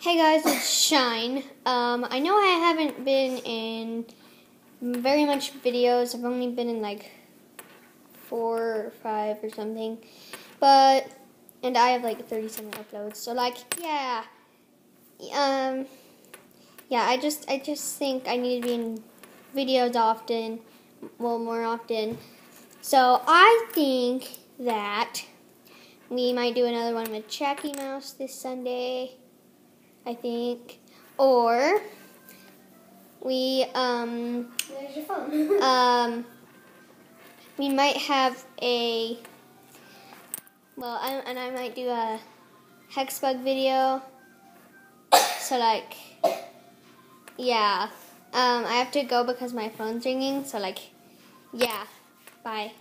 Hey guys, it's Shine. Um, I know I haven't been in very much videos. I've only been in like four or five or something. But and I have like 37 uploads. So like, yeah. Um yeah, I just I just think I need to be in videos often, well, more often. So I think that we might do another one with Jackie Mouse this Sunday. I think, or we um your phone? um we might have a well, I, and I might do a Hexbug video. So like, yeah, um, I have to go because my phone's ringing. So like, yeah, bye.